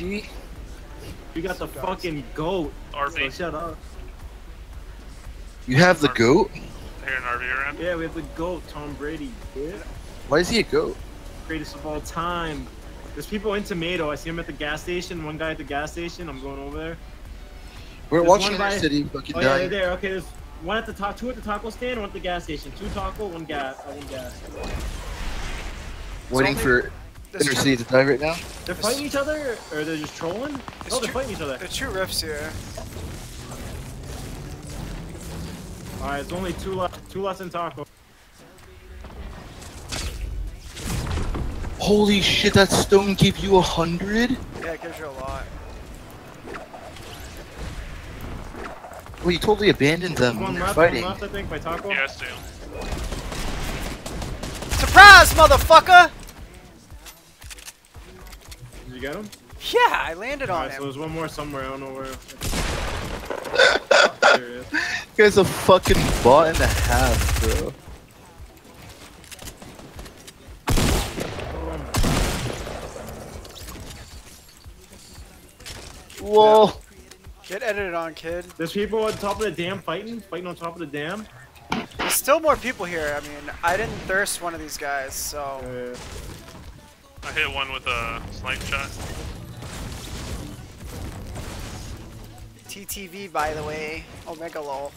GG. We got the fucking goat. So RV. shut up. You have the goat? Here an RV around. Yeah, we have the goat, Tom Brady. Yeah. Why is he a goat? Greatest of all time. There's people in Tomato. I see him at the gas station. One guy at the gas station. I'm going over there. We're There's watching one our by- city fucking Oh yeah, they're there. Okay, there's one at the top, two at the taco stand, one at the gas station. Two taco, one gas, uh, one gas. Waiting for There's two, Intercity to die right now. They're fighting each other, or they're just trolling? It's Oh, they're true. fighting each other. there are two rifts here. All right, it's only two left. Two left in taco. Holy shit, that stone gave you a hundred? Yeah, it gives you a lot. Well, you totally abandoned them when One they're left, fighting. one left, I think, by taco. Yeah, still. Surprise, motherfucker! Did you get him? Yeah, I landed All on right, so there's one more somewhere. I don't know where. Oh, there it is. This guy's a fucking bot and a half, bro. Whoa. Get edited on, kid. There's people on top of the dam fighting, fighting on top of the dam. There's still more people here. I mean, I didn't thirst one of these guys, so. Uh, I hit one with a snipe shot. TTV, by the way. Omega lol.